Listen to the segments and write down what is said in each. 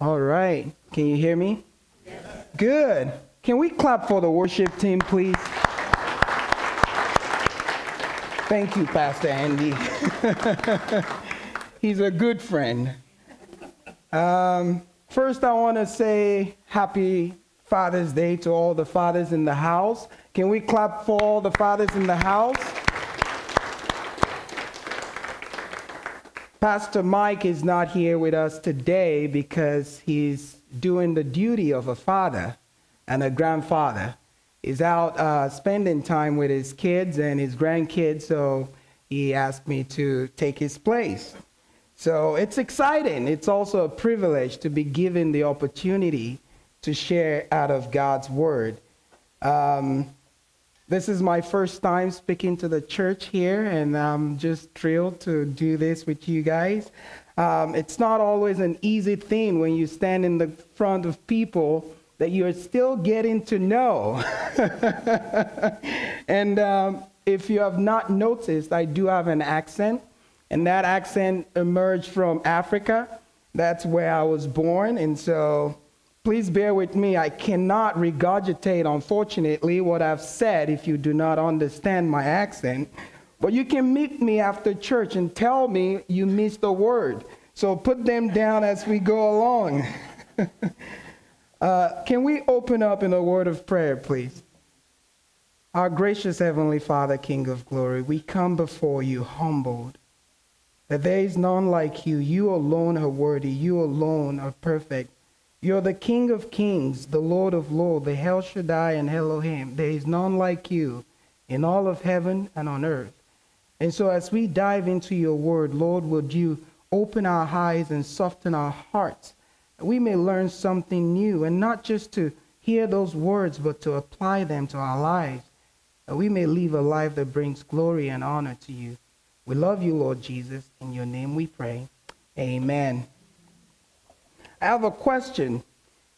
All right. Can you hear me? Yes. Good. Can we clap for the worship team, please? Thank you, Pastor Andy. He's a good friend. Um, first, I want to say happy Father's Day to all the fathers in the house. Can we clap for all the fathers in the house? Pastor Mike is not here with us today because he's doing the duty of a father and a grandfather. He's out uh, spending time with his kids and his grandkids, so he asked me to take his place. So it's exciting. It's also a privilege to be given the opportunity to share out of God's word. Um, this is my first time speaking to the church here, and I'm just thrilled to do this with you guys. Um, it's not always an easy thing when you stand in the front of people that you're still getting to know. and um, if you have not noticed, I do have an accent, and that accent emerged from Africa. That's where I was born, and so Please bear with me. I cannot regurgitate, unfortunately, what I've said if you do not understand my accent. But you can meet me after church and tell me you missed a word. So put them down as we go along. uh, can we open up in a word of prayer, please? Our gracious Heavenly Father, King of glory, we come before you humbled that there is none like you. You alone are worthy. You alone are perfect. You're the King of kings, the Lord of lords, the El Shaddai and Elohim. There is none like you in all of heaven and on earth. And so, as we dive into your word, Lord, would you open our eyes and soften our hearts? We may learn something new, and not just to hear those words, but to apply them to our lives. That we may live a life that brings glory and honor to you. We love you, Lord Jesus. In your name we pray. Amen. I have a question.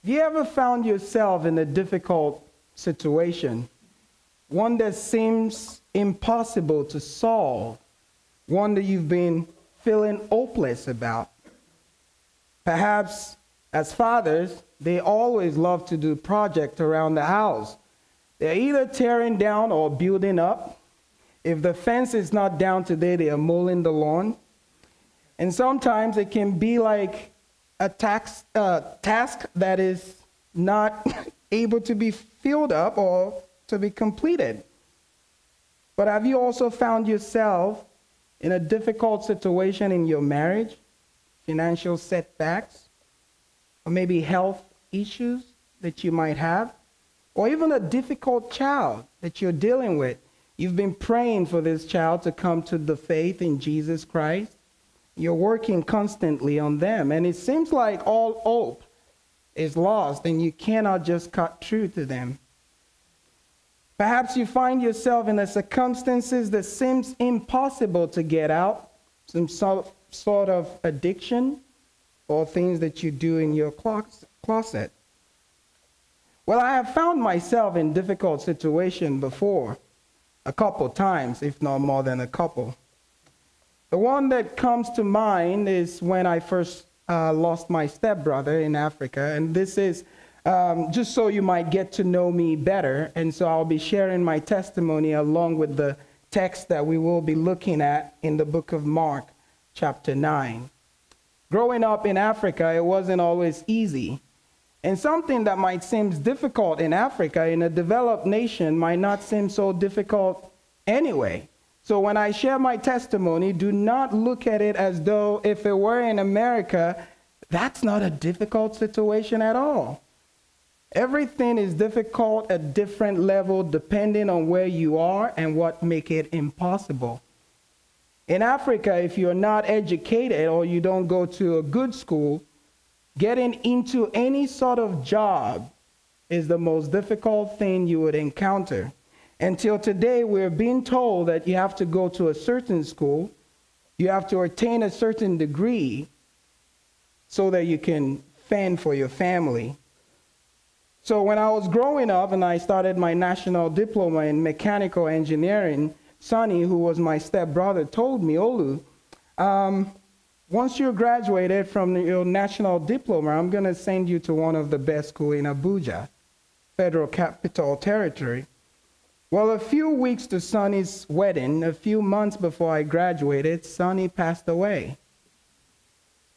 Have you ever found yourself in a difficult situation? One that seems impossible to solve, one that you've been feeling hopeless about. Perhaps as fathers, they always love to do projects around the house. They're either tearing down or building up. If the fence is not down today, they are mowing the lawn. And sometimes it can be like a tax, uh, task that is not able to be filled up or to be completed. But have you also found yourself in a difficult situation in your marriage, financial setbacks, or maybe health issues that you might have, or even a difficult child that you're dealing with? You've been praying for this child to come to the faith in Jesus Christ. You're working constantly on them. And it seems like all hope is lost and you cannot just cut through to them. Perhaps you find yourself in a circumstances that seems impossible to get out, some sort of addiction or things that you do in your closet. Well, I have found myself in difficult situation before, a couple times, if not more than a couple. The one that comes to mind is when I first uh, lost my stepbrother in Africa. And this is um, just so you might get to know me better. And so I'll be sharing my testimony along with the text that we will be looking at in the book of Mark, chapter 9. Growing up in Africa, it wasn't always easy. And something that might seem difficult in Africa, in a developed nation, might not seem so difficult anyway. So when I share my testimony, do not look at it as though if it were in America, that's not a difficult situation at all. Everything is difficult at different level depending on where you are and what make it impossible. In Africa, if you're not educated or you don't go to a good school, getting into any sort of job is the most difficult thing you would encounter. Until today, we're being told that you have to go to a certain school, you have to attain a certain degree so that you can fend for your family. So when I was growing up and I started my national diploma in mechanical engineering, Sonny, who was my stepbrother, told me, Olu, um, once you're graduated from your national diploma, I'm going to send you to one of the best schools in Abuja, Federal Capital Territory. Well, a few weeks to Sonny's wedding, a few months before I graduated, Sonny passed away.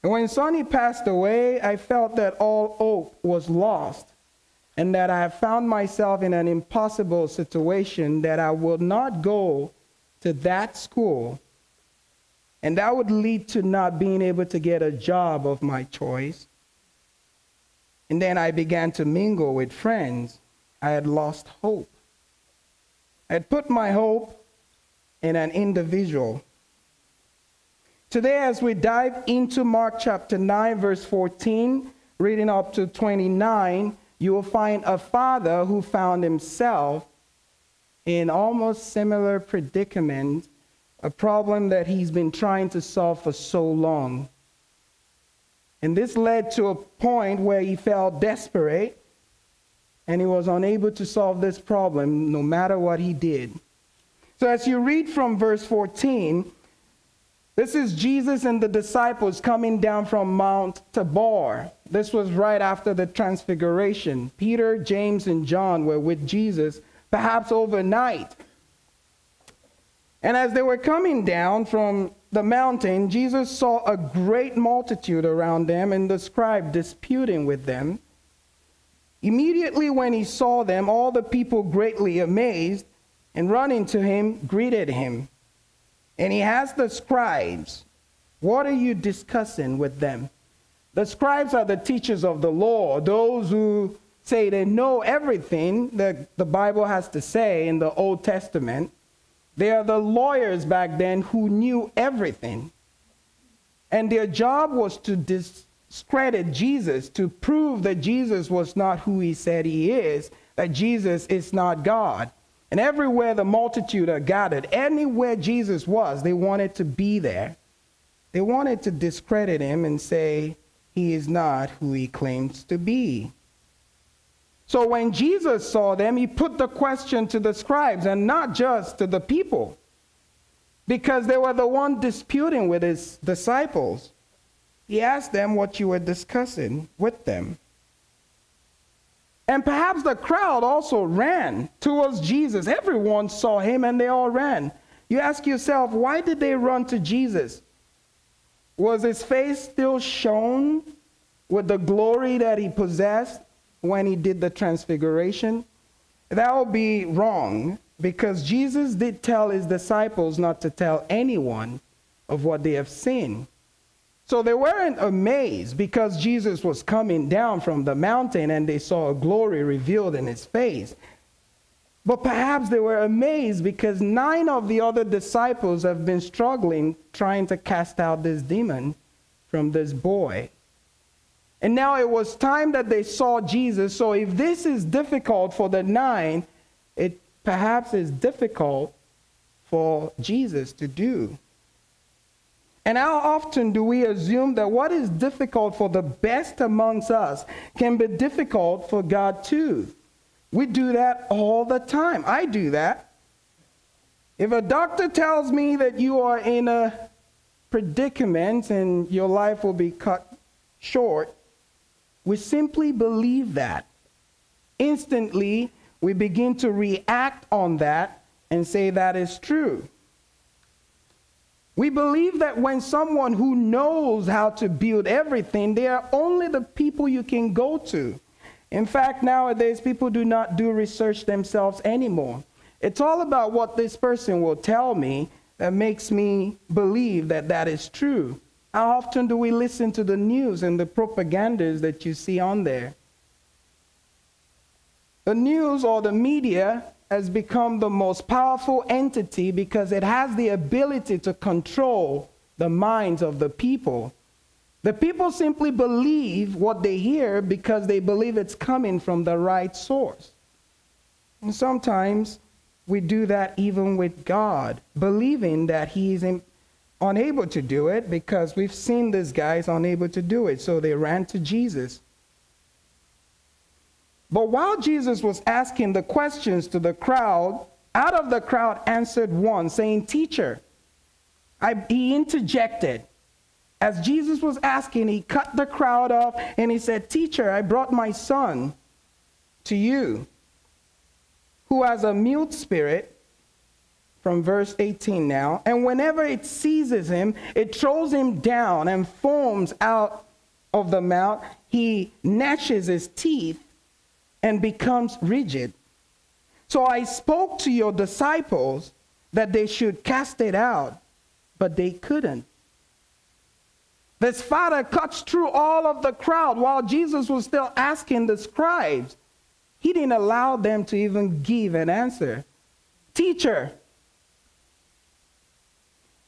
And when Sonny passed away, I felt that all hope was lost and that I found myself in an impossible situation that I would not go to that school. And that would lead to not being able to get a job of my choice. And then I began to mingle with friends. I had lost hope. I had put my hope in an individual Today, as we dive into Mark chapter 9, verse 14, reading up to 29, you will find a father who found himself in almost similar predicament, a problem that he's been trying to solve for so long. And this led to a point where he felt desperate and he was unable to solve this problem no matter what he did. So, as you read from verse 14, this is Jesus and the disciples coming down from Mount Tabor. This was right after the transfiguration. Peter, James, and John were with Jesus, perhaps overnight. And as they were coming down from the mountain, Jesus saw a great multitude around them and the scribe disputing with them. Immediately when he saw them, all the people greatly amazed and running to him greeted him. And he asked the scribes. What are you discussing with them? The scribes are the teachers of the law, those who say they know everything that the Bible has to say in the Old Testament. They are the lawyers back then who knew everything. And their job was to discredit Jesus, to prove that Jesus was not who he said he is, that Jesus is not God. And everywhere the multitude are gathered, anywhere Jesus was, they wanted to be there. They wanted to discredit him and say he is not who he claims to be. So when Jesus saw them, he put the question to the scribes and not just to the people, because they were the one disputing with his disciples. He asked them what you were discussing with them. And perhaps the crowd also ran towards Jesus. Everyone saw him and they all ran. You ask yourself, why did they run to Jesus? Was his face still shone with the glory that he possessed when he did the transfiguration? That would be wrong because Jesus did tell his disciples not to tell anyone of what they have seen. So they weren't amazed because Jesus was coming down from the mountain and they saw a glory revealed in his face. But perhaps they were amazed because nine of the other disciples have been struggling trying to cast out this demon from this boy. And now it was time that they saw Jesus. So if this is difficult for the nine, it perhaps is difficult for Jesus to do. And how often do we assume that what is difficult for the best amongst us can be difficult for God too? We do that all the time. I do that. If a doctor tells me that you are in a predicament and your life will be cut short, we simply believe that. Instantly, we begin to react on that and say that is true. We believe that when someone who knows how to build everything, they are only the people you can go to. In fact, nowadays, people do not do research themselves anymore. It's all about what this person will tell me that makes me believe that that is true. How often do we listen to the news and the propagandas that you see on there? The news or the media has become the most powerful entity because it has the ability to control the minds of the people. The people simply believe what they hear because they believe it's coming from the right source. And sometimes we do that even with God, believing that He He's unable to do it because we've seen this guy's unable to do it. So they ran to Jesus. But while Jesus was asking the questions to the crowd, out of the crowd answered one, saying, Teacher, I, he interjected, as Jesus was asking, he cut the crowd off and he said, Teacher, I brought my son to you who has a mute spirit. From verse 18 now, and whenever it seizes him, it throws him down and foams out of the mouth. He gnashes his teeth and becomes rigid. So I spoke to your disciples that they should cast it out, but they couldn't. This father cuts through all of the crowd while Jesus was still asking the scribes. He didn't allow them to even give an answer. Teacher,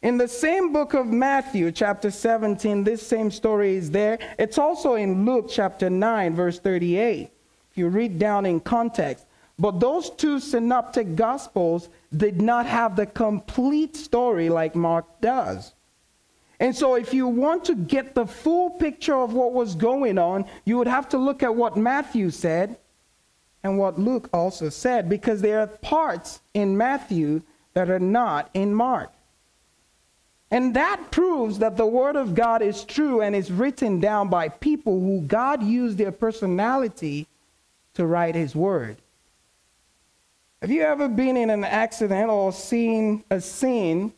in the same book of Matthew, chapter 17, this same story is there. It's also in Luke, chapter 9, verse 38. You read down in context, but those two synoptic gospels did not have the complete story like Mark does. And so, if you want to get the full picture of what was going on, you would have to look at what Matthew said and what Luke also said, because there are parts in Matthew that are not in Mark. And that proves that the Word of God is true and is written down by people who God used their personality to write His Word. Have you ever been in an accident or seen a scene?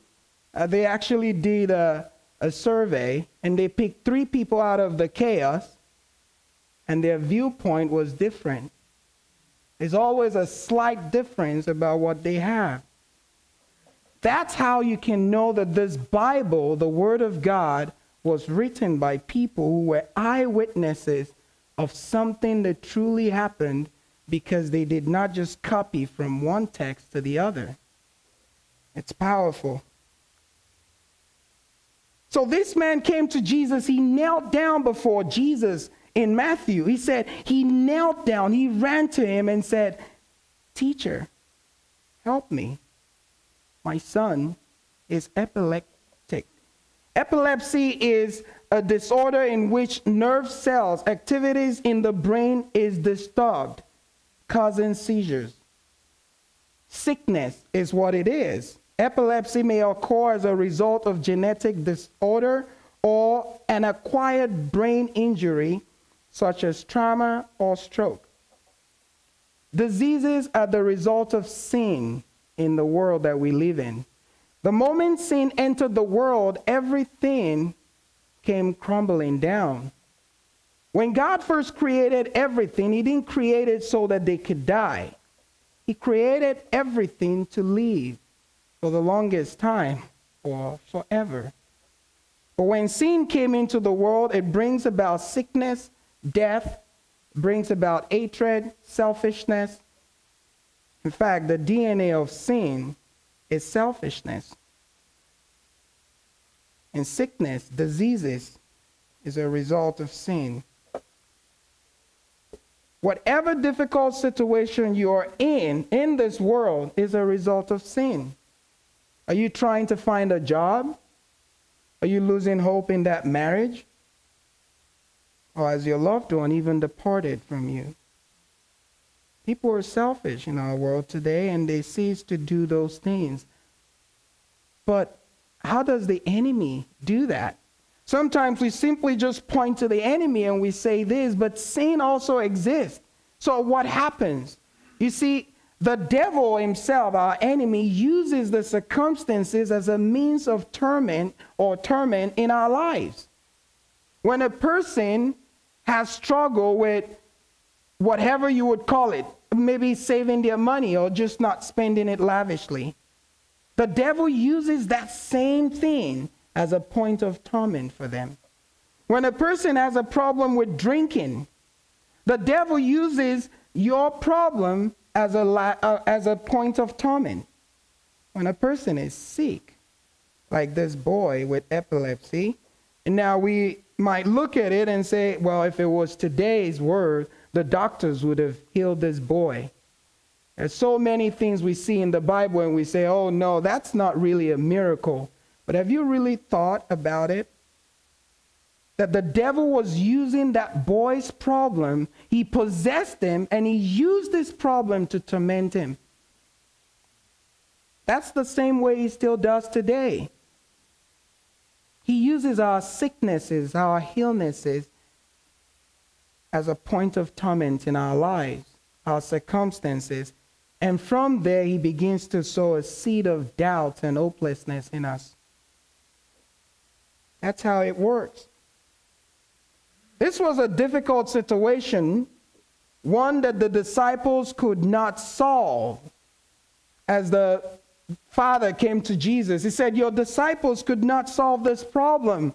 Uh, they actually did a, a survey and they picked three people out of the chaos, and their viewpoint was different. There's always a slight difference about what they have. That's how you can know that this Bible, the Word of God, was written by people who were eyewitnesses of something that truly happened because they did not just copy from one text to the other. It's powerful. So this man came to Jesus. He knelt down before Jesus in Matthew. He said, he knelt down, he ran to him and said, Teacher, help me. My son is epileptic. Epilepsy is a disorder in which nerve cells activities in the brain is disturbed causing seizures. Sickness is what it is. Epilepsy may occur as a result of genetic disorder or an acquired brain injury, such as trauma or stroke. Diseases are the result of sin in the world that we live in. The moment sin entered the world, everything came crumbling down. When God first created everything, He didn't create it so that they could die. He created everything to live for the longest time or forever. But when sin came into the world, it brings about sickness, death, brings about hatred, selfishness. In fact, the DNA of sin is selfishness. And sickness, diseases, is a result of sin. Whatever difficult situation you are in in this world is a result of sin. Are you trying to find a job? Are you losing hope in that marriage? Or has your loved one even departed from you? People are selfish in our world today and they cease to do those things. But how does the enemy do that? Sometimes we simply just point to the enemy and we say this, but sin also exists. So what happens? You see, the devil himself, our enemy, uses the circumstances as a means of torment or torment in our lives. When a person has struggled with whatever you would call it, maybe saving their money or just not spending it lavishly, the devil uses that same thing as a point of torment for them. When a person has a problem with drinking, the devil uses your problem as a, uh, as a point of torment. When a person is sick, like this boy with epilepsy, now we might look at it and say, well, if it was today's word, the doctors would have healed this boy. There's so many things we see in the Bible and we say, oh no, that's not really a miracle. But have you really thought about it? That the devil was using that boy's problem, he possessed him, and he used this problem to torment him. That's the same way he still does today. He uses our sicknesses, our illnesses, as a point of torment in our lives, our circumstances. And from there, he begins to sow a seed of doubt and hopelessness in us. That's how it works. This was a difficult situation, one that the disciples could not solve. As the father came to Jesus, he said, Your disciples could not solve this problem.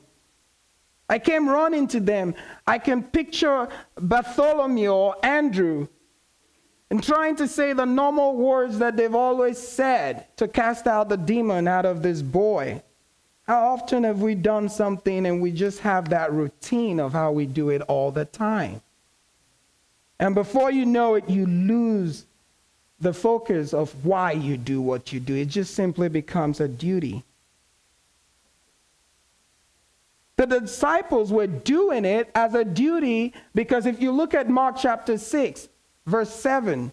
I came running to them. I can picture Bartholomew or Andrew and trying to say the normal words that they've always said to cast out the demon out of this boy. How often have we done something and we just have that routine of how we do it all the time? And before you know it, you lose the focus of why you do what you do. It just simply becomes a duty. The disciples were doing it as a duty because if you look at Mark chapter 6, verse 7,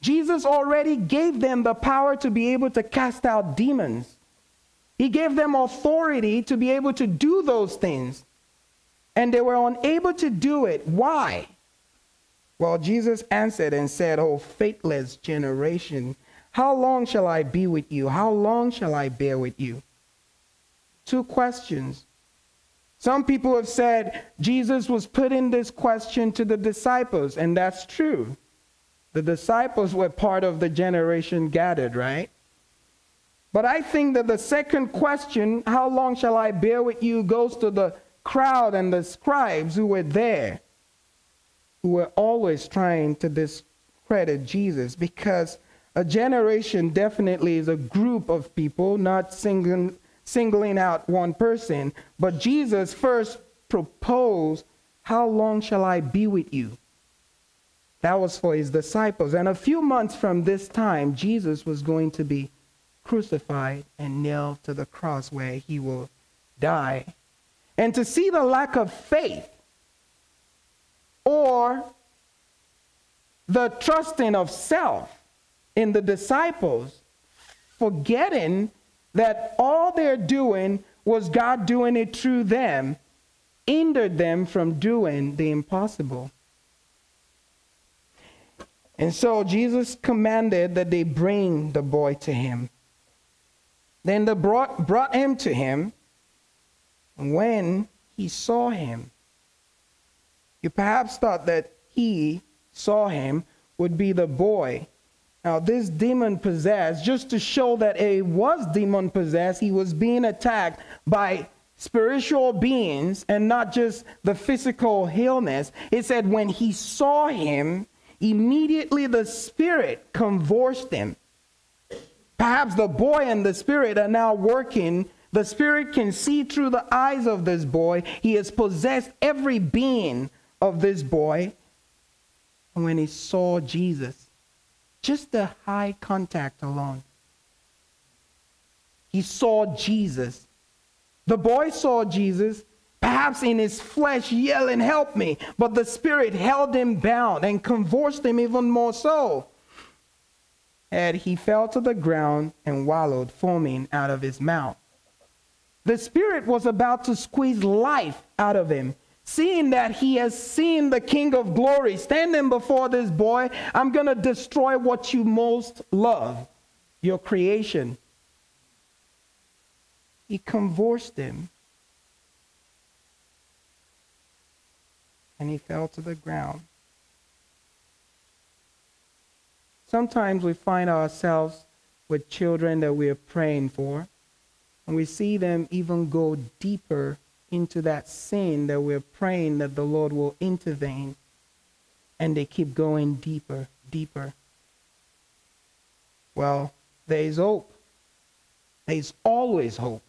Jesus already gave them the power to be able to cast out demons. He gave them authority to be able to do those things. And they were unable to do it. Why? Well, Jesus answered and said, Oh, faithless generation, how long shall I be with you? How long shall I bear with you? Two questions. Some people have said Jesus was putting this question to the disciples, and that's true. The disciples were part of the generation gathered, right? But I think that the second question, how long shall I bear with you, goes to the crowd and the scribes who were there, who were always trying to discredit Jesus, because a generation definitely is a group of people, not single singling out one person. But Jesus first proposed, How long shall I be with you? That was for his disciples. And a few months from this time, Jesus was going to be crucified and nailed to the cross where he will die. And to see the lack of faith or the trusting of self in the disciples, forgetting that all they're doing was God doing it through them, hindered them from doing the impossible. And so Jesus commanded that they bring the boy to him. Then they brought, brought him to him. And when he saw him, you perhaps thought that he saw him would be the boy now, this demon possessed, just to show that he was demon possessed, he was being attacked by spiritual beings and not just the physical illness. It said, when he saw him, immediately the spirit convulsed him. Perhaps the boy and the spirit are now working. The spirit can see through the eyes of this boy. He has possessed every being of this boy. And when he saw Jesus, just the high contact alone. He saw Jesus. The boy saw Jesus, perhaps in his flesh, yelling, Help me. But the Spirit held him bound and convulsed him even more so. And he fell to the ground and wallowed, foaming out of his mouth. The Spirit was about to squeeze life out of him seeing that he has seen the King of glory standing before this boy, I'm going to destroy what you most love, your creation. He convulsed him. And he fell to the ground. Sometimes we find ourselves with children that we are praying for, and we see them even go deeper into that sin that we're praying that the Lord will intervene. And they keep going deeper, deeper. Well, there is hope. There's always hope.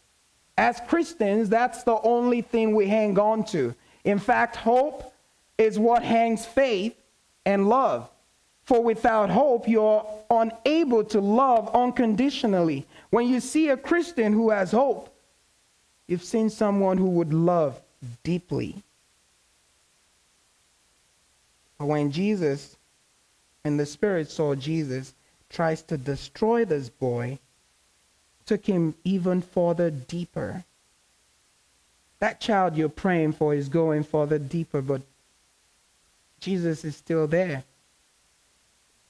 As Christians, that's the only thing we hang on to. In fact, hope is what hangs faith and love. For without hope, you're unable to love unconditionally. When you see a Christian who has hope, You've seen someone who would love deeply. But when Jesus and the Spirit saw Jesus tries to destroy this boy, took him even further deeper. that child you're praying for is going further deeper, but Jesus is still there.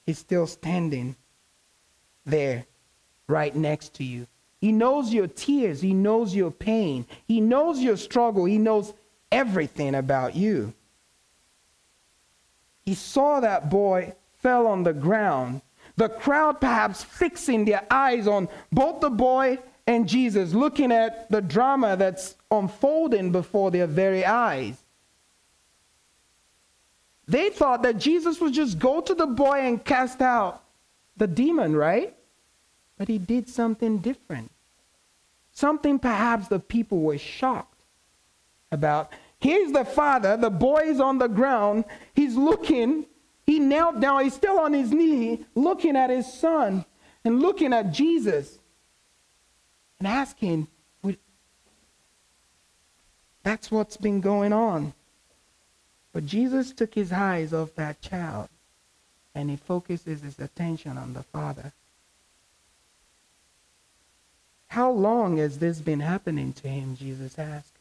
He's still standing there, right next to you. He knows your tears. He knows your pain. He knows your struggle. He knows everything about you. He saw that boy fell on the ground. The crowd perhaps fixing their eyes on both the boy and Jesus, looking at the drama that's unfolding before their very eyes. They thought that Jesus would just go to the boy and cast out the demon, right? But he did something different. Something perhaps the people were shocked about. Here's the father, the boy is on the ground, he's looking, he knelt down, he's still on his knee, looking at his son and looking at Jesus and asking, That's what's been going on. But Jesus took his eyes off that child and he focuses his attention on the Father. How long has this been happening to him? Jesus asked.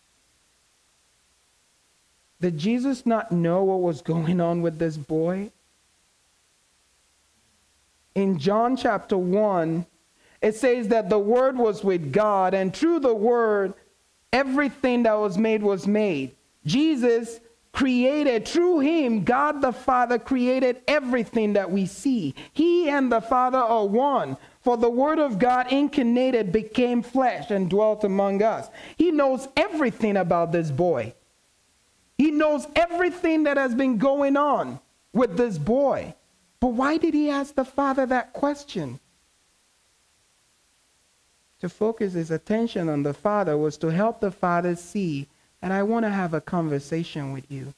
Did Jesus not know what was going on with this boy? In John chapter 1, it says that the Word was with God, and through the Word, everything that was made was made. Jesus created, through Him, God the Father created everything that we see. He and the Father are one. For the Word of God incarnated became flesh and dwelt among us. He knows everything about this boy. He knows everything that has been going on with this boy. But why did he ask the Father that question? To focus his attention on the Father was to help the Father see that I want to have a conversation with you.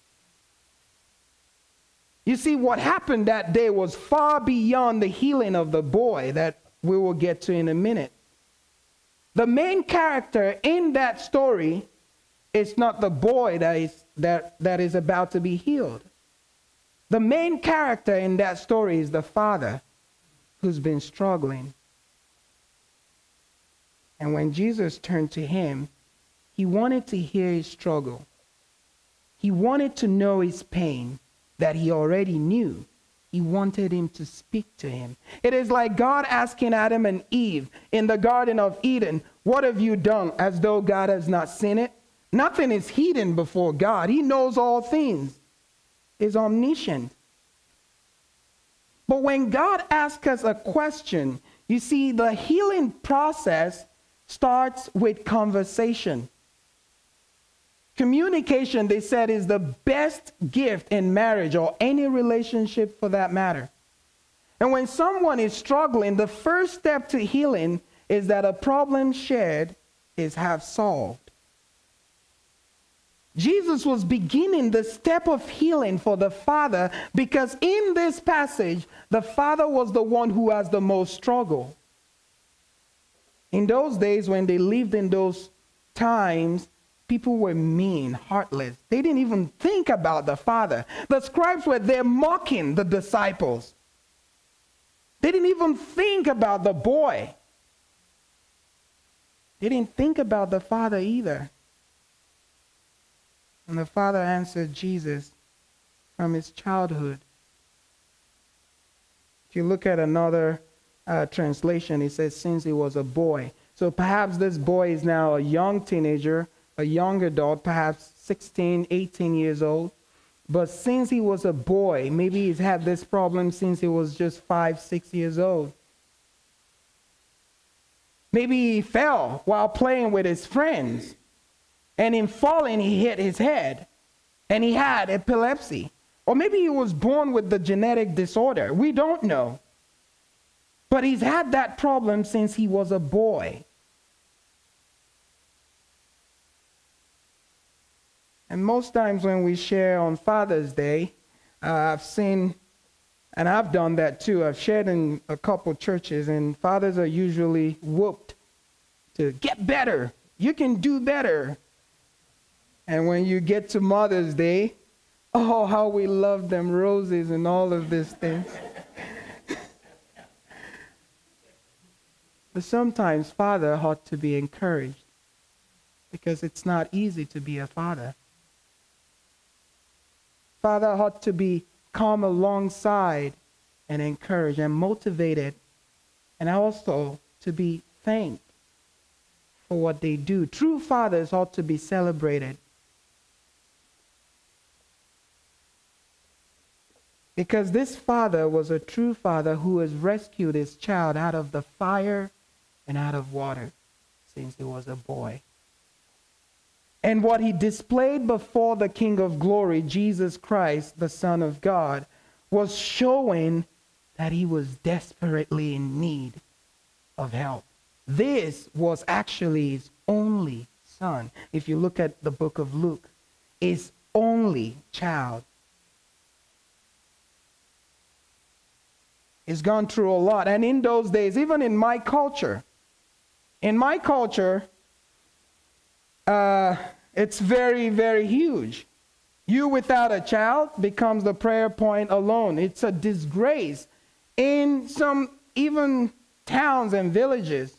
You see, what happened that day was far beyond the healing of the boy that we will get to in a minute. The main character in that story is not the boy that is, that, that is about to be healed. The main character in that story is the father who's been struggling. And when Jesus turned to him, he wanted to hear his struggle. He wanted to know his pain that he already knew. He wanted him to speak to him. It is like God asking Adam and Eve in the Garden of Eden, What have you done? as though God has not seen it. Nothing is hidden before God. He knows all things, is omniscient. But when God asks us a question, you see, the healing process starts with conversation. Communication, they said, is the best gift in marriage or any relationship for that matter. And when someone is struggling, the first step to healing is that a problem shared is half solved. Jesus was beginning the step of healing for the Father because in this passage, the Father was the one who has the most struggle. In those days, when they lived in those times, people were mean, heartless. They didn't even think about the Father. The scribes were there mocking the disciples. They didn't even think about the boy. They didn't think about the Father either. And the Father answered Jesus from his childhood. If you look at another uh, translation, it says, since he was a boy. So perhaps this boy is now a young teenager a young adult, perhaps 16, 18 years old. But since he was a boy, maybe he's had this problem since he was just five, six years old. Maybe he fell while playing with his friends. And in falling, he hit his head. And he had epilepsy. Or maybe he was born with the genetic disorder. We don't know. But he's had that problem since he was a boy. And most times when we share on Father's Day, uh, I've seen, and I've done that too, I've shared in a couple churches, and fathers are usually whooped to get better. You can do better. And when you get to Mother's Day, oh, how we love them roses and all of these things. but sometimes father ought to be encouraged. because it's not easy to be a father. Father ought to be come alongside and encouraged and motivated and also to be thanked for what they do. True fathers ought to be celebrated. Because this father was a true father who has rescued his child out of the fire and out of water since he was a boy. And what he displayed before the King of glory, Jesus Christ, the Son of God, was showing that he was desperately in need of help. This was actually his only son. If you look at the book of Luke, his only child. He's gone through a lot. And in those days, even in my culture, in my culture, uh, it's very, very huge. You without a child becomes the prayer point alone. It's a disgrace. In some even towns and villages,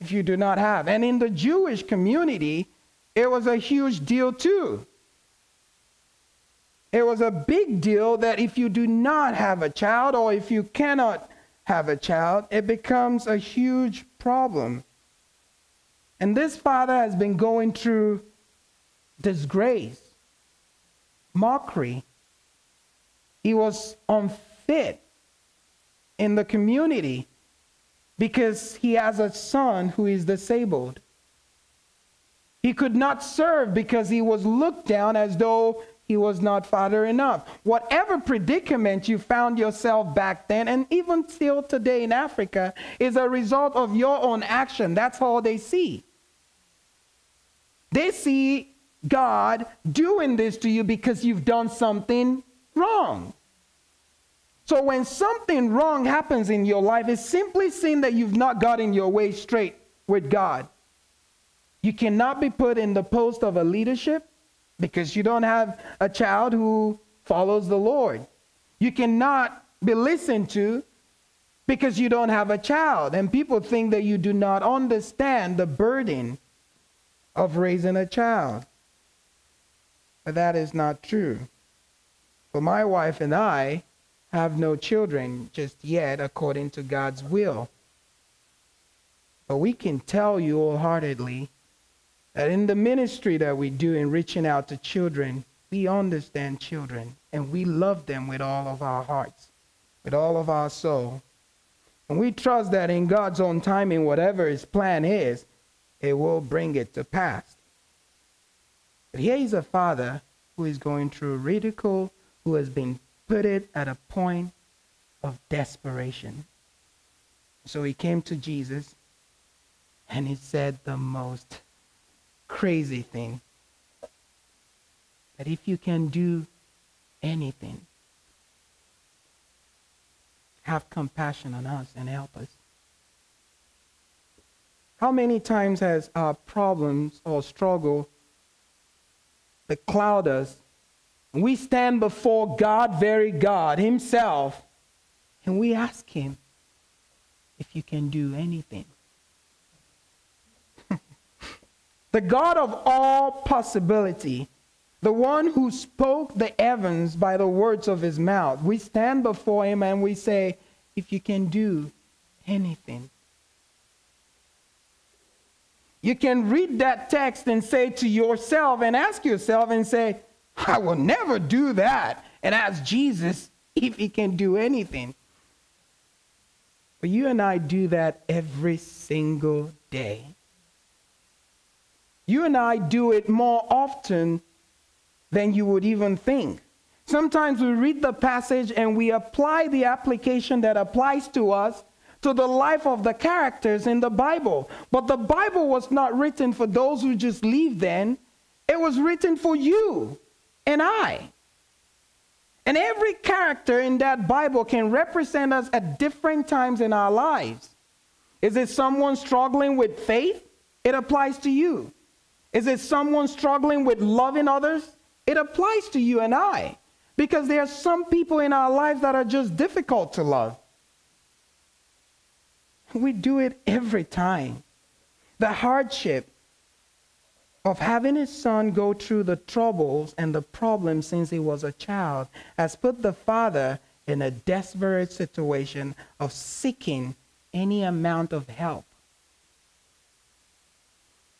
if you do not have. And in the Jewish community, it was a huge deal too. It was a big deal that if you do not have a child or if you cannot have a child, it becomes a huge problem. And this father has been going through disgrace, mockery. He was unfit in the community because he has a son who is disabled. He could not serve because he was looked down as though he was not father enough. Whatever predicament you found yourself back then, and even still today in Africa, is a result of your own action. That's all they see. They see God doing this to you because you've done something wrong. So when something wrong happens in your life, it's simply saying that you've not gotten your way straight with God. You cannot be put in the post of a leadership because you don't have a child who follows the Lord. You cannot be listened to because you don't have a child. And people think that you do not understand the burden of raising a child. But that is not true. For my wife and I, have no children just yet according to God's will. But we can tell you wholeheartedly that in the ministry that we do in reaching out to children, we understand children and we love them with all of our hearts, with all of our soul. And we trust that in God's own timing, whatever his plan is, it will bring it to pass. But here is a father who is going through ridicule, who has been put it at a point of desperation. So he came to Jesus and he said the most crazy thing that if you can do anything, have compassion on us and help us. How many times has our problems or struggle cloud us we stand before God, very God Himself, and we ask Him if you can do anything. The God of all possibility, the one who spoke the heavens by the words of His mouth, we stand before Him and we say, if you can do anything. You can read that text and say to yourself and ask yourself and say, I will never do that and ask Jesus if he can do anything. But you and I do that every single day. You and I do it more often than you would even think. Sometimes we read the passage and we apply the application that applies to us to the life of the characters in the Bible. But the Bible was not written for those who just leave then, it was written for you and I. And every character in that Bible can represent us at different times in our lives. Is it someone struggling with faith? It applies to you. Is it someone struggling with loving others? It applies to you and I. Because there are some people in our lives that are just difficult to love. We do it every time. The hardship, of having his son go through the troubles and the problems since he was a child has put the father in a desperate situation of seeking any amount of help.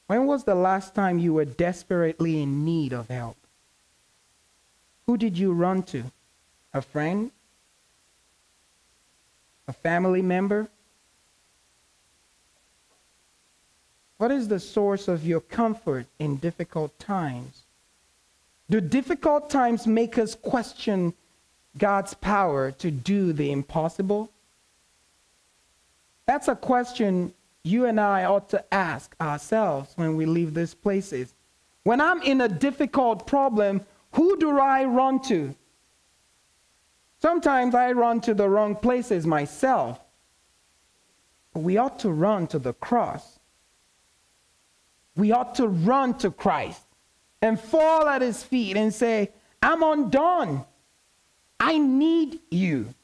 When was the last time you were desperately in need of help? Who did you run to? A friend? A family member? What is the source of your comfort in difficult times? Do difficult times make us question God's power to do the impossible? That's a question you and I ought to ask ourselves when we leave these places. When I'm in a difficult problem, who do I run to? Sometimes I run to the wrong places myself. We ought to run to the cross. We ought to run to Christ and fall at his feet and say, I'm undone. I need you.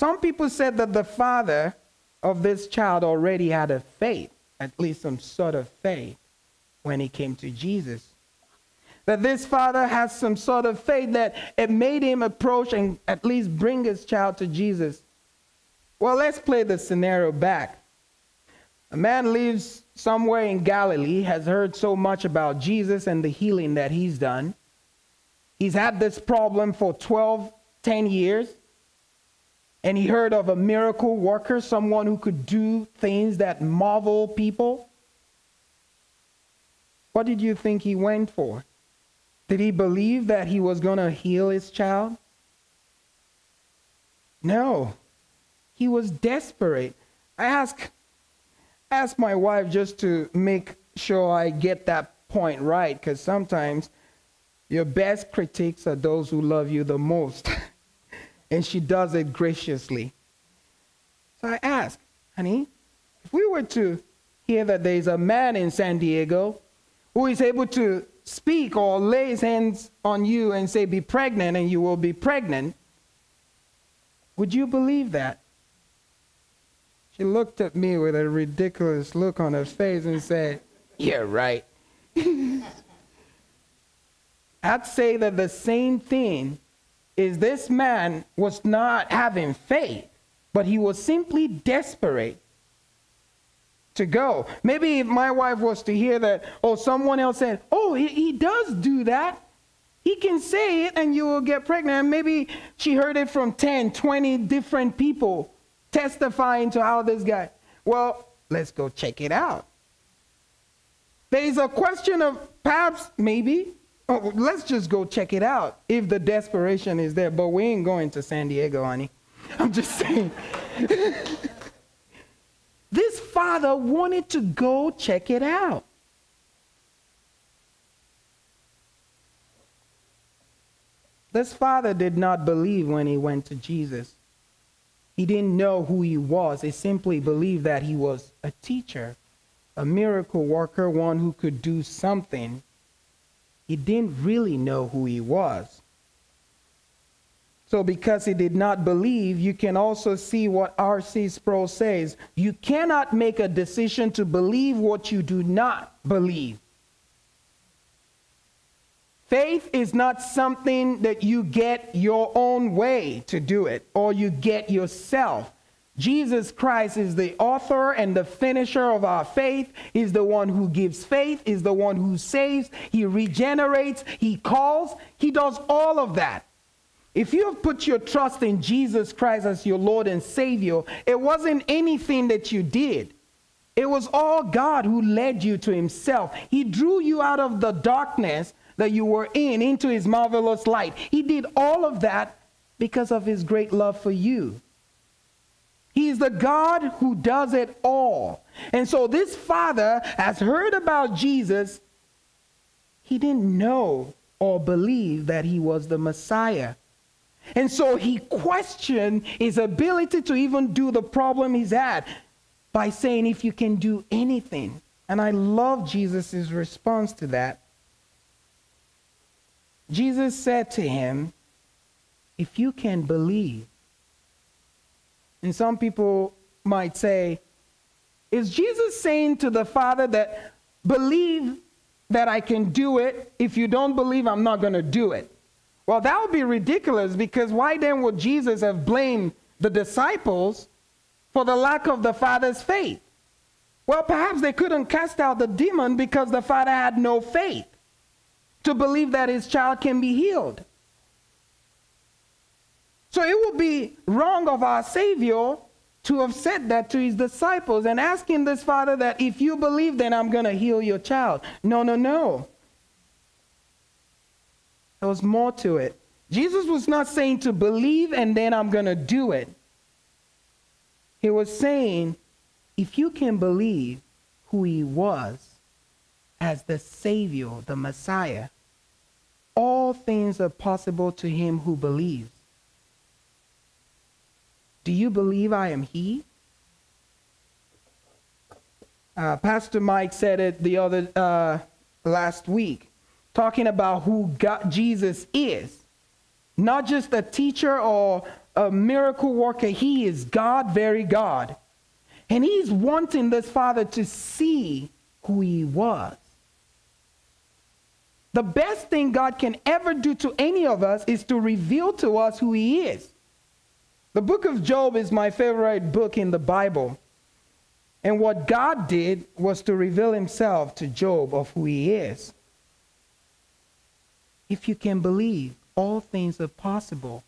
Some people said that the father of this child already had a faith, at least some sort of faith, when he came to Jesus. That this father has some sort of faith that it made him approach and at least bring his child to Jesus. Well, let's play the scenario back. A man lives somewhere in Galilee, has heard so much about Jesus and the healing that he's done. He's had this problem for 12, 10 years. And he heard of a miracle worker, someone who could do things that marvel people. What did you think he went for? Did he believe that he was going to heal his child? No. He was desperate. I ask ask my wife just to make sure I get that point right because sometimes your best critics are those who love you the most. and she does it graciously. So I ask, honey, if we were to hear that there's a man in San Diego who is able to speak or lay his hands on you and say, be pregnant, and you will be pregnant, would you believe that? She looked at me with a ridiculous look on her face and said, Yeah, right. I'd say that the same thing is this man was not having faith, but he was simply desperate to go. Maybe if my wife was to hear that, or someone else said, Oh, he, he does do that. He can say it and you will get pregnant. And maybe she heard it from 10, 20 different people testifying to how this guy. Well, let's go check it out. There is a question of perhaps, maybe, oh, let's just go check it out if the desperation is there. But we ain't going to San Diego, honey. I'm just saying. this father wanted to go check it out. This father did not believe when he went to Jesus. He didn't know who he was. He simply believed that he was a teacher, a miracle worker, one who could do something. He didn't really know who he was. So, because he did not believe, you can also see what R.C. Sproul says. You cannot make a decision to believe what you do not believe. Faith is not something that you get your own way to do it or you get yourself. Jesus Christ is the author and the finisher of our faith. He's the one who gives faith, is the one who saves, he regenerates, he calls, he does all of that. If you have put your trust in Jesus Christ as your Lord and Savior, it wasn't anything that you did. It was all God who led you to Himself. He drew you out of the darkness that you were in into his marvelous light. He did all of that because of his great love for you. He's the God who does it all. And so this father has heard about Jesus. He didn't know or believe that he was the Messiah. And so he questioned his ability to even do the problem he's had by saying, If you can do anything. And I love Jesus' response to that. Jesus said to him, If you can believe, and some people might say, Is Jesus saying to the Father that believe that I can do it? If you don't believe, I'm not going to do it. Well, that would be ridiculous because why then would Jesus have blamed the disciples for the lack of the Father's faith? Well, perhaps they couldn't cast out the demon because the Father had no faith to believe that his child can be healed. So it would be wrong of our Savior to have said that to his disciples and asking this father that if you believe, then I'm going to heal your child. No, no, no. There was more to it. Jesus was not saying to believe and then I'm going to do it. He was saying, if you can believe who he was as the Savior, the Messiah, all things are possible to him who believes. Do you believe I am He? Uh, Pastor Mike said it the other uh, last week, talking about who God, Jesus is. Not just a teacher or a miracle worker, He is God, very God. And He's wanting this Father to see who He was. The best thing God can ever do to any of us is to reveal to us who He is. The book of Job is my favorite book in the Bible. And what God did was to reveal himself to Job of who he is. If you can believe, all things are possible.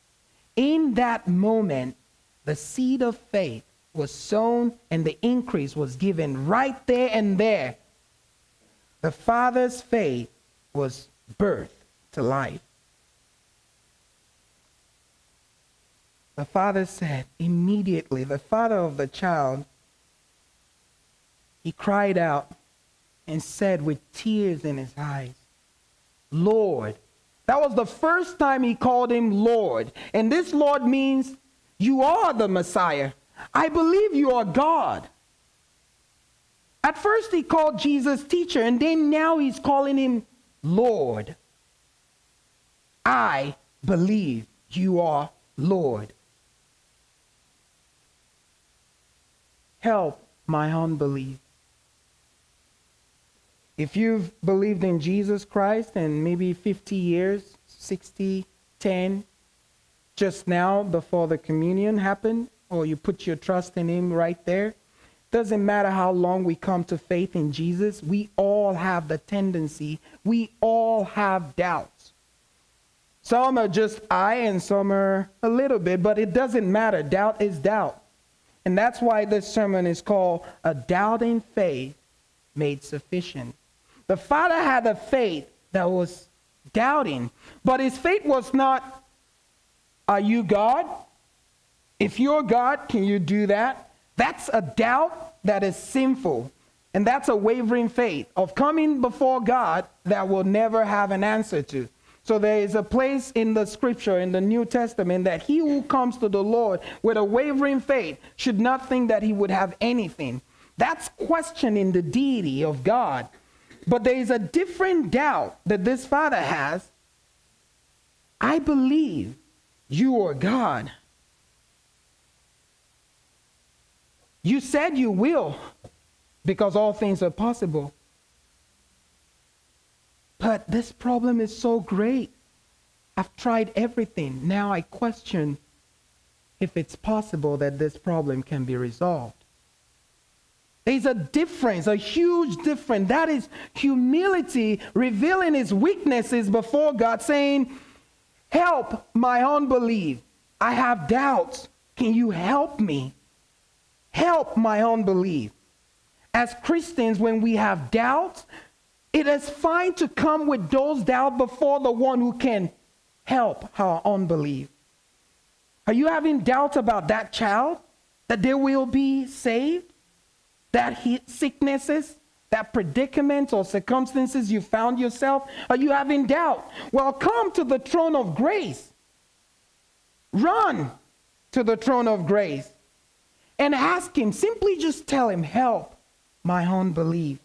In that moment, the seed of faith was sown and the increase was given right there and there. The father's faith was birthed to life. The father said, immediately, the father of the child, he cried out and said with tears in his eyes, Lord. That was the first time he called him Lord. And this Lord means you are the Messiah. I believe you are God. At first, he called Jesus teacher, and then now he's calling him Lord. I believe you are Lord. Help my unbelief. If you've believed in Jesus Christ and maybe 50 years, 60, 10, just now before the communion happened, or you put your trust in Him right there, doesn't matter how long we come to faith in Jesus, we all have the tendency, we all have doubts. Some are just I and some are a little bit, but it doesn't matter. Doubt is doubt. And that's why this sermon is called A Doubting Faith Made Sufficient. The father had a faith that was doubting, but his faith was not, Are you God? If you're God, can you do that? That's a doubt that is sinful. And that's a wavering faith of coming before God that will never have an answer to. So there is a place in the scripture, in the New Testament, that he who comes to the Lord with a wavering faith should not think that he would have anything. That's questioning the deity of God. But there is a different doubt that this father has. I believe you are God. You said you will because all things are possible. But this problem is so great. I've tried everything. Now I question if it's possible that this problem can be resolved. There's a difference, a huge difference. That is humility revealing his weaknesses before God, saying, Help my unbelief. I have doubts. Can you help me? Help my unbelief. As Christians, when we have doubts, it is fine to come with those doubts before the one who can help our unbelief. Are you having doubts about that child? That they will be saved? That he, sicknesses? That predicaments or circumstances you found yourself? Are you having doubt? Well, come to the throne of grace. Run to the throne of grace and ask Him. Simply just tell Him, Help my unbelief.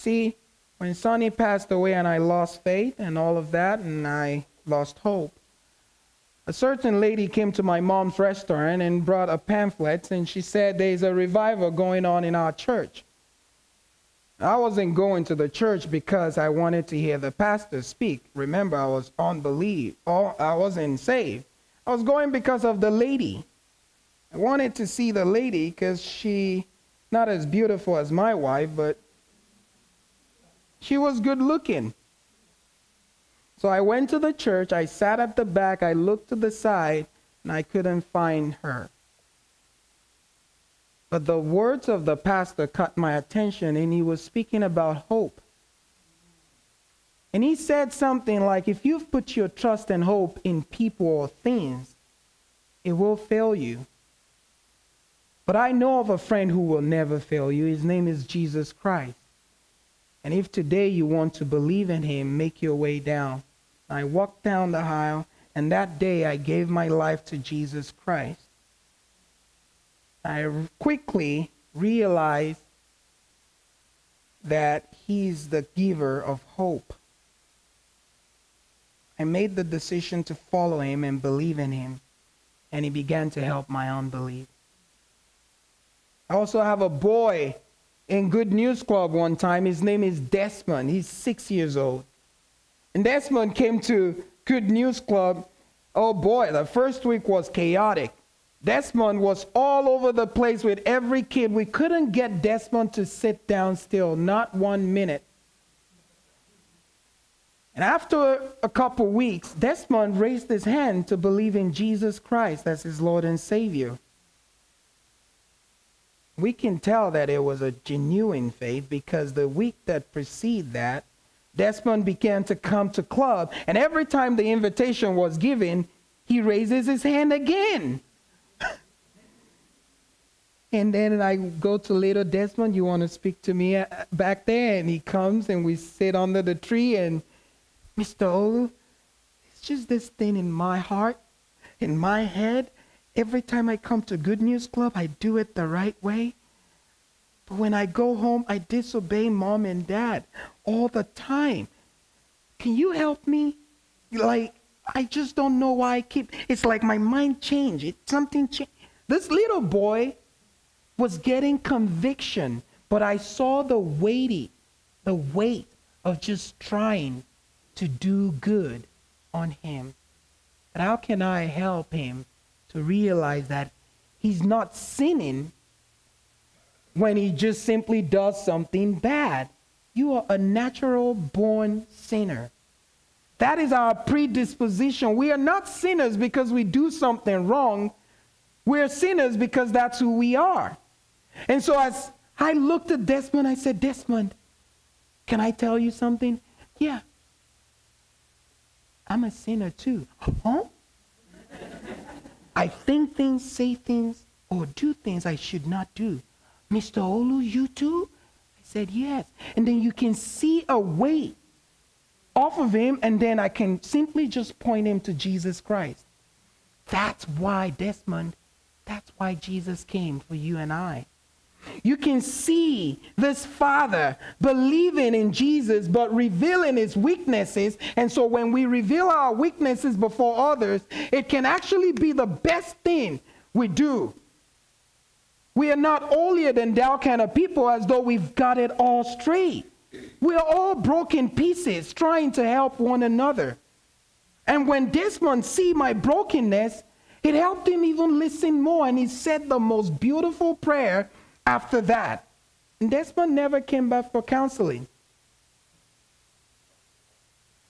See, when Sonny passed away and I lost faith and all of that, and I lost hope, a certain lady came to my mom's restaurant and brought a pamphlet, and she said, There's a revival going on in our church. I wasn't going to the church because I wanted to hear the pastor speak. Remember, I was unbelief. I wasn't saved. I was going because of the lady. I wanted to see the lady because she, not as beautiful as my wife, but she was good looking. So I went to the church, I sat at the back, I looked to the side, and I couldn't find her. But the words of the pastor caught my attention, and he was speaking about hope. And he said something like, If you've put your trust and hope in people or things, it will fail you. But I know of a friend who will never fail you. His name is Jesus Christ. And if today you want to believe in him, make your way down I walked down the aisle, and that day I gave my life to Jesus Christ. I quickly realized that He's the giver of hope. I made the decision to follow Him and believe in Him, and He began to help my unbelief. I also have a boy in Good News Club one time. His name is Desmond. He's six years old. And Desmond came to Good News Club. Oh boy, the first week was chaotic. Desmond was all over the place with every kid. We couldn't get Desmond to sit down still, not one minute. And after a couple weeks, Desmond raised his hand to believe in Jesus Christ as his Lord and Savior. We can tell that it was a genuine faith because the week that preceded that, Desmond began to come to club, and every time the invitation was given, he raises his hand again. and then I go to little Desmond, you want to speak to me uh, back there? And he comes and we sit under the tree and Mr. Olu, it's just this thing in my heart, in my head. Every time I come to Good News Club, I do it the right way. But when I go home, I disobey mom and dad all the time. Can you help me? Like, I just don't know why I keep. It's like my mind changed. It, something changed. This little boy was getting conviction, but I saw the weighty, the weight of just trying to do good on him. And how can I help him to realize that he's not sinning when he just simply does something bad? You are a natural born sinner. That is our predisposition. We are not sinners because we do something wrong. We're sinners because that's who we are. And so as I looked at Desmond, I said, Desmond, can I tell you something? Yeah. I'm a sinner too. Huh? I think things, say things, or do things I should not do. Mr. Olu, you too? I said, Yes. And then you can see a way off of him, and then I can simply just point him to Jesus Christ. That's why, Desmond, that's why Jesus came for you and I. You can see this father believing in Jesus, but revealing his weaknesses. And so when we reveal our weaknesses before others, it can actually be the best thing we do we are not holier than thou kind of people as though we've got it all straight. We are all broken pieces trying to help one another. And when Desmond see my brokenness, it helped him even listen more. And he said the most beautiful prayer after that. Desmond never came back for counseling.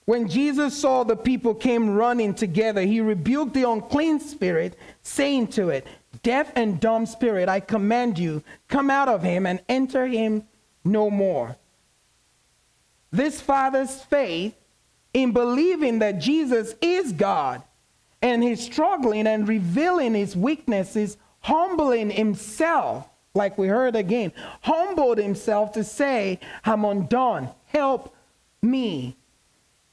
When Jesus saw the people came running together, he rebuked the unclean spirit, saying to it, Deaf and dumb spirit, I command you, come out of him and enter him no more. This father's faith in believing that Jesus is God and he's struggling and revealing his weaknesses, humbling himself, like we heard again, humbled himself to say, I'm undone, help me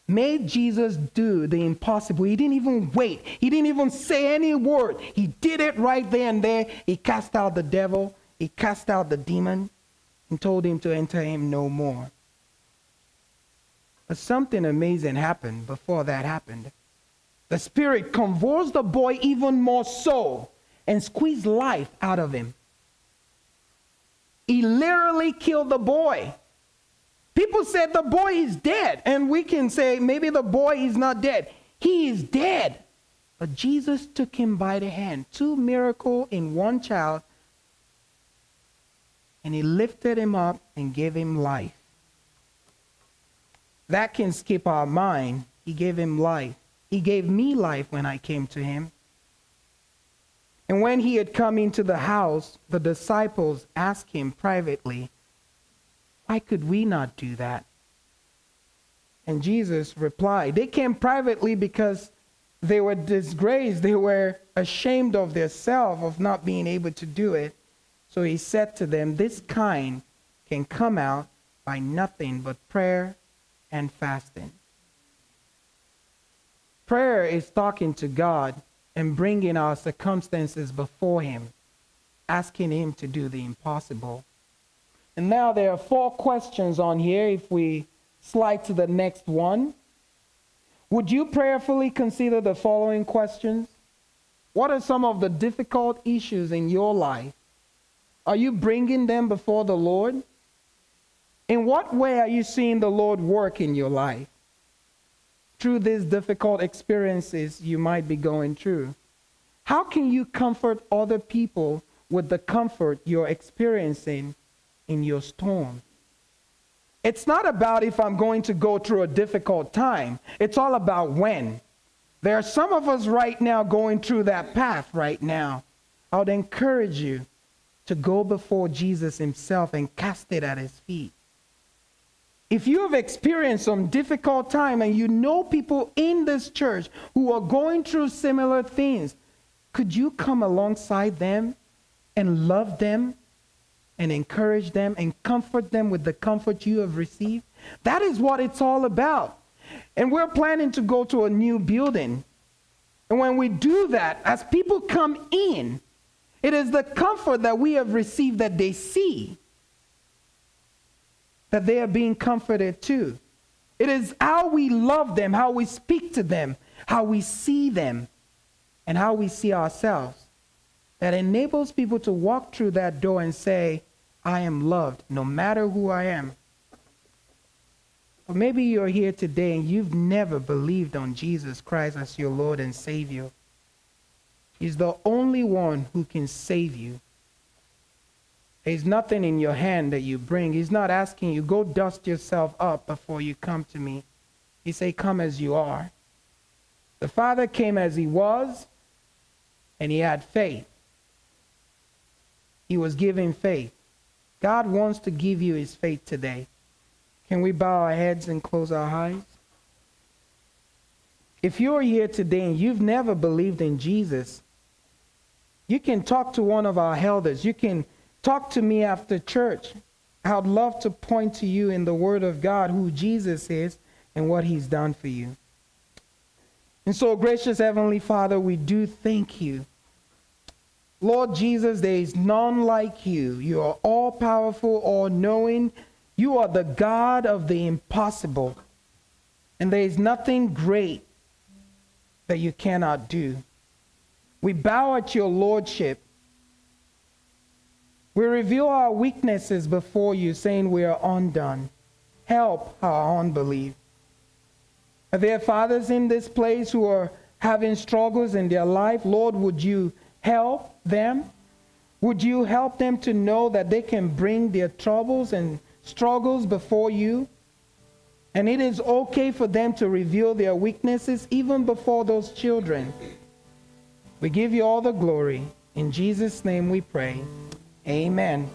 made Jesus do the impossible. He didn't even wait, he didn't even say any word. He did it right there and there. He cast out the devil, he cast out the demon, and told him to enter him no more. But something amazing happened before that happened. The Spirit convulsed the boy even more so and squeezed life out of him. He literally killed the boy. People said the boy is dead, and we can say maybe the boy is not dead. He is dead. But Jesus took him by the hand. Two miracles in one child. And he lifted him up and gave him life. That can skip our mind. He gave him life. He gave me life when I came to him. And when he had come into the house, the disciples asked him privately, Why could we not do that? And Jesus replied, They came privately because they were disgraced. They were ashamed of themselves of not being able to do it. So he said to them, This kind can come out by nothing but prayer and fasting. Prayer is talking to God and bringing our circumstances before Him, asking Him to do the impossible. And now there are four questions on here. If we slide to the next one, would you prayerfully consider the following questions? What are some of the difficult issues in your life? Are you bringing them before the Lord? In what way are you seeing the Lord work in your life? Through these difficult experiences you might be going through. How can you comfort other people with the comfort you're experiencing in your storm? It's not about if I'm going to go through a difficult time, it's all about when. There are some of us right now going through that path right now. I would encourage you to go before Jesus himself and cast it at his feet. If you have experienced some difficult time and you know people in this church who are going through similar things, could you come alongside them and love them and encourage them and comfort them with the comfort you have received? That is what it's all about. And we're planning to go to a new building. And when we do that, as people come in, it is the comfort that we have received that they see, that they are being comforted too. It is how we love them, how we speak to them, how we see them, and how we see ourselves that enables people to walk through that door and say, I am loved no matter who I am. Or maybe you're here today and you've never believed on Jesus Christ as your Lord and Savior. He's the only one who can save you. There's nothing in your hand that you bring. He's not asking you, go dust yourself up before you come to me. He say, come as you are. The Father came as he was, and he had faith. He was giving faith. God wants to give you his faith today. Can we bow our heads and close our eyes? If you're here today and you've never believed in Jesus, you can talk to one of our elders. You can talk to me after church. I'd love to point to you in the Word of God who Jesus is and what He's done for you. And so, gracious Heavenly Father, we do thank you Lord Jesus, there is none like you. You are all powerful, all knowing. You are the God of the impossible. And there is nothing great that you cannot do. We bow at your lordship. We reveal our weaknesses before you, saying we are undone. Help our unbelief. Are there fathers in this place who are having struggles in their life? Lord, would you help them? Would you help them to know that they can bring their troubles and struggles before you? And it is okay for them to reveal their weaknesses even before those children. We give you all the glory. In Jesus' name we pray. Amen.